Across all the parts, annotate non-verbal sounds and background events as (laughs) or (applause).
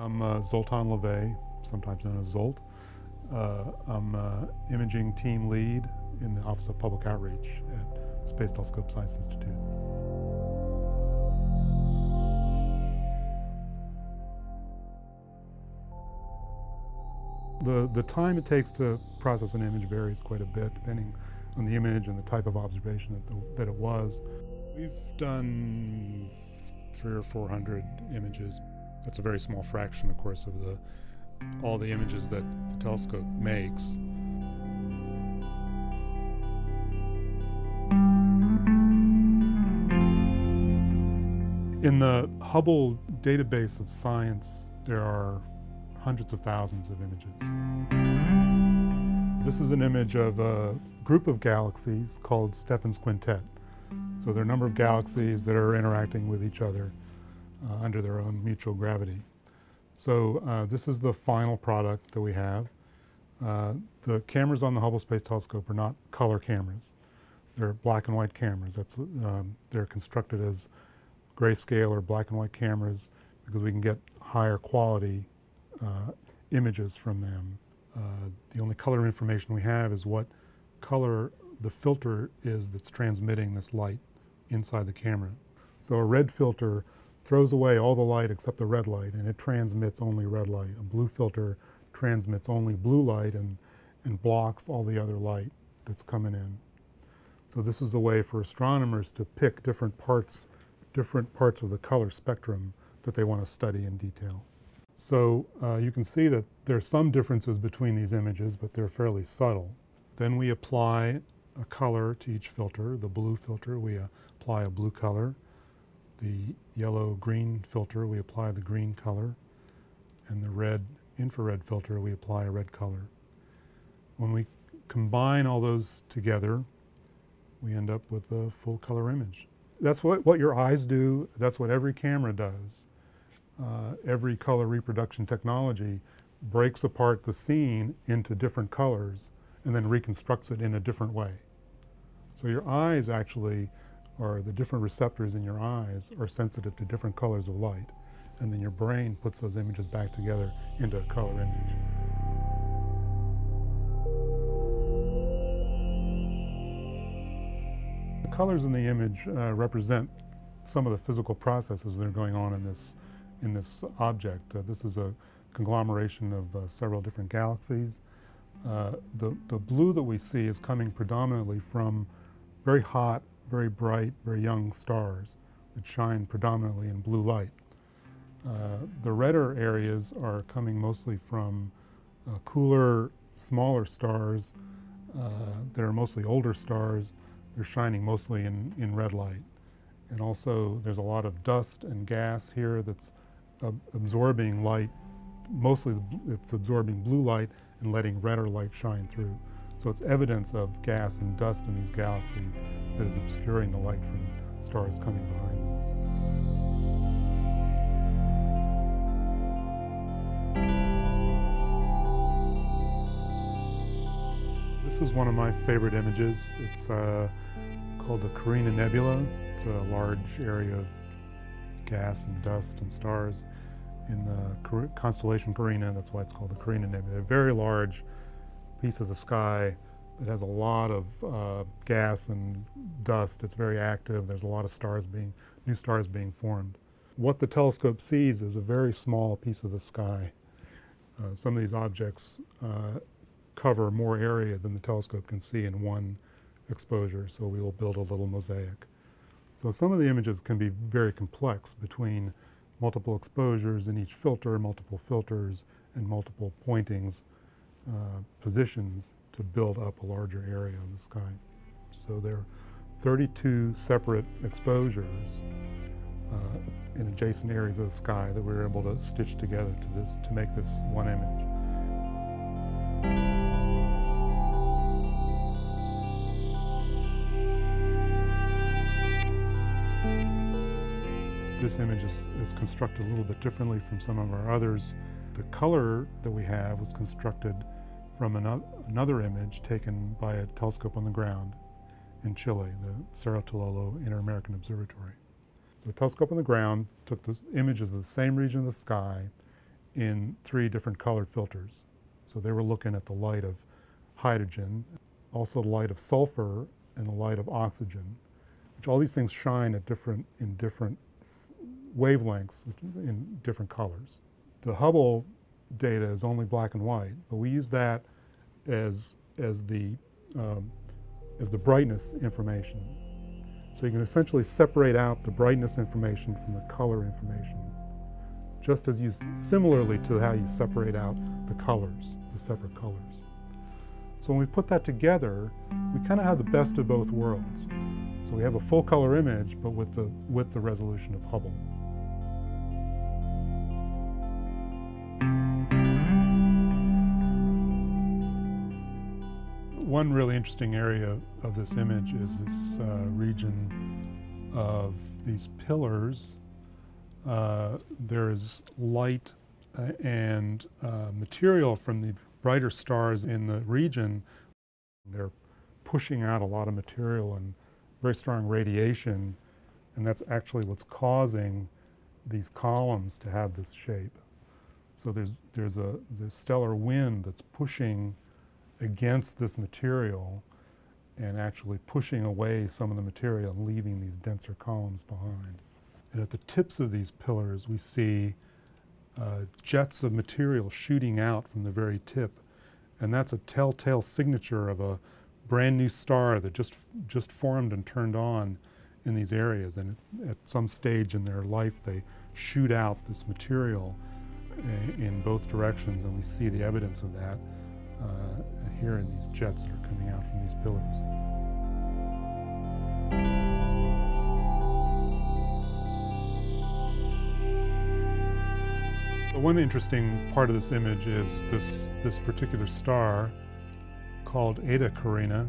I'm uh, Zoltan Levay, sometimes known as Zolt. Uh, I'm uh, imaging team lead in the Office of Public Outreach at Space Telescope Science Institute. The, the time it takes to process an image varies quite a bit depending on the image and the type of observation that, the, that it was. We've done three or four hundred images. That's a very small fraction, of course, of the all the images that the telescope makes. In the Hubble database of science, there are hundreds of thousands of images. This is an image of a group of galaxies called Stephan's Quintet. So there are a number of galaxies that are interacting with each other uh, under their own mutual gravity. So uh, this is the final product that we have. Uh, the cameras on the Hubble Space Telescope are not color cameras. They're black and white cameras. That's, um, they're constructed as grayscale or black and white cameras because we can get higher quality uh, images from them. Uh, the only color information we have is what color the filter is that's transmitting this light inside the camera. So a red filter throws away all the light except the red light and it transmits only red light. A blue filter transmits only blue light and, and blocks all the other light that's coming in. So this is a way for astronomers to pick different parts, different parts of the color spectrum that they want to study in detail. So uh, you can see that there's some differences between these images, but they're fairly subtle. Then we apply a color to each filter. The blue filter, we apply a blue color. The yellow-green filter, we apply the green color. And the red infrared filter, we apply a red color. When we combine all those together, we end up with a full color image. That's what, what your eyes do. That's what every camera does. Uh, every color reproduction technology breaks apart the scene into different colors and then reconstructs it in a different way. So your eyes actually, or the different receptors in your eyes, are sensitive to different colors of light. And then your brain puts those images back together into a color image. The colors in the image uh, represent some of the physical processes that are going on in this, in this object. Uh, this is a conglomeration of uh, several different galaxies. Uh, the, the blue that we see is coming predominantly from very hot, very bright, very young stars that shine predominantly in blue light. Uh, the redder areas are coming mostly from uh, cooler, smaller stars uh, that are mostly older stars. They're shining mostly in, in red light. And also there's a lot of dust and gas here that's absorbing light. Mostly it's absorbing blue light and letting redder light shine through. So it's evidence of gas and dust in these galaxies that is obscuring the light from stars coming behind them. This is one of my favorite images. It's uh, called the Carina Nebula. It's a large area of gas and dust and stars in the constellation Carina. That's why it's called the Carina Nebula. A very large piece of the sky that has a lot of uh, gas and dust. It's very active. There's a lot of stars being, new stars being formed. What the telescope sees is a very small piece of the sky. Uh, some of these objects uh, cover more area than the telescope can see in one exposure, so we will build a little mosaic. So some of the images can be very complex between multiple exposures in each filter, multiple filters, and multiple pointings uh, positions to build up a larger area of the sky. So there are 32 separate exposures uh, in adjacent areas of the sky that we were able to stitch together to this to make this one image. This image is, is constructed a little bit differently from some of our others. The color that we have was constructed from another image taken by a telescope on the ground in Chile, the Cerro Tololo Inter-American Observatory. So a telescope on the ground took the images of the same region of the sky in three different colored filters. So they were looking at the light of hydrogen, also the light of sulfur, and the light of oxygen, which all these things shine at different, in different wavelengths in different colors. The Hubble data is only black and white, but we use that as, as, the, um, as the brightness information. So you can essentially separate out the brightness information from the color information, just as you, similarly to how you separate out the colors, the separate colors. So when we put that together, we kind of have the best of both worlds. So we have a full color image, but with the, with the resolution of Hubble. One really interesting area of this image is this uh, region of these pillars. Uh, there is light uh, and uh, material from the brighter stars in the region. They're pushing out a lot of material and very strong radiation, and that's actually what's causing these columns to have this shape. So there's, there's a there's stellar wind that's pushing against this material and actually pushing away some of the material and leaving these denser columns behind. And at the tips of these pillars, we see uh, jets of material shooting out from the very tip. And that's a telltale signature of a brand new star that just, just formed and turned on in these areas. And at some stage in their life, they shoot out this material uh, in both directions, and we see the evidence of that uh, here in these jets that are coming out from these pillars. one interesting part of this image is this, this particular star called Eta Carina.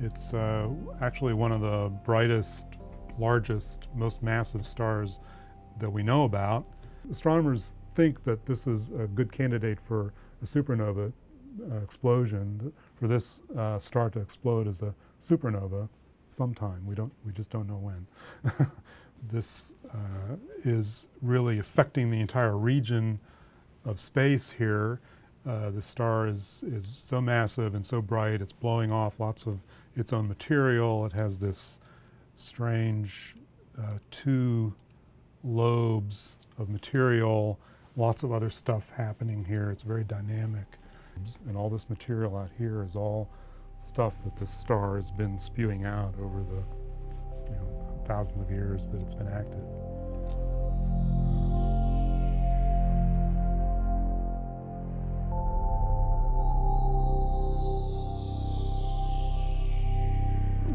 It's uh, actually one of the brightest, largest, most massive stars that we know about. Astronomers think that this is a good candidate for a supernova uh, explosion, for this uh, star to explode as a supernova sometime. We, don't, we just don't know when. (laughs) this uh, is really affecting the entire region of space here. Uh, the star is, is so massive and so bright, it's blowing off lots of its own material. It has this strange uh, two lobes of material, lots of other stuff happening here. It's very dynamic. And all this material out here is all stuff that the star has been spewing out over the you know, thousands of years that it's been active.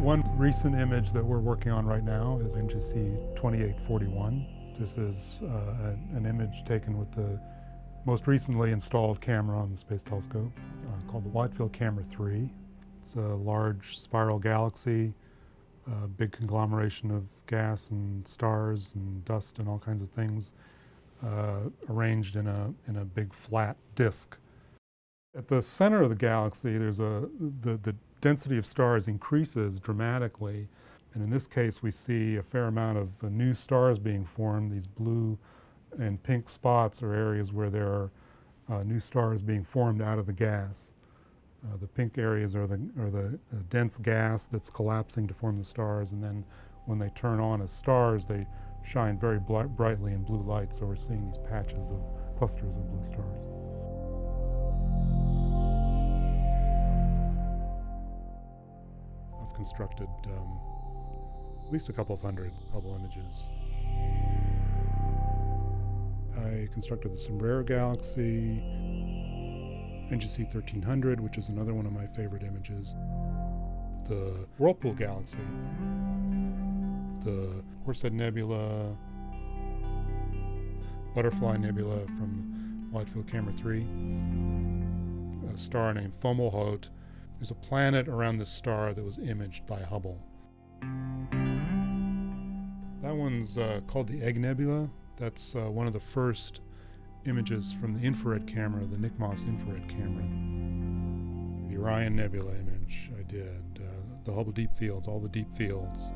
One recent image that we're working on right now is NGC 2841. This is uh, an image taken with the most recently installed camera on the Space Telescope uh, called the Wide Field Camera 3. It's a large spiral galaxy, a big conglomeration of gas and stars and dust and all kinds of things uh, arranged in a, in a big flat disk. At the center of the galaxy, there's a, the, the density of stars increases dramatically. And in this case, we see a fair amount of new stars being formed, these blue and pink spots are areas where there are uh, new stars being formed out of the gas. Uh, the pink areas are the, are the uh, dense gas that's collapsing to form the stars, and then when they turn on as stars, they shine very brightly in blue light, so we're seeing these patches of clusters of blue stars. I've constructed um, at least a couple of hundred Hubble images. I constructed the Sombrero Galaxy, NGC 1300, which is another one of my favorite images, the Whirlpool Galaxy, the Horsehead Nebula, Butterfly Nebula from Wide Field Camera 3, a star named Fomalhaut. There's a planet around this star that was imaged by Hubble. That one's uh, called the Egg Nebula. That's uh, one of the first images from the infrared camera, the NICMOS infrared camera. The Orion Nebula image I did, uh, the Hubble Deep Fields, all the deep fields.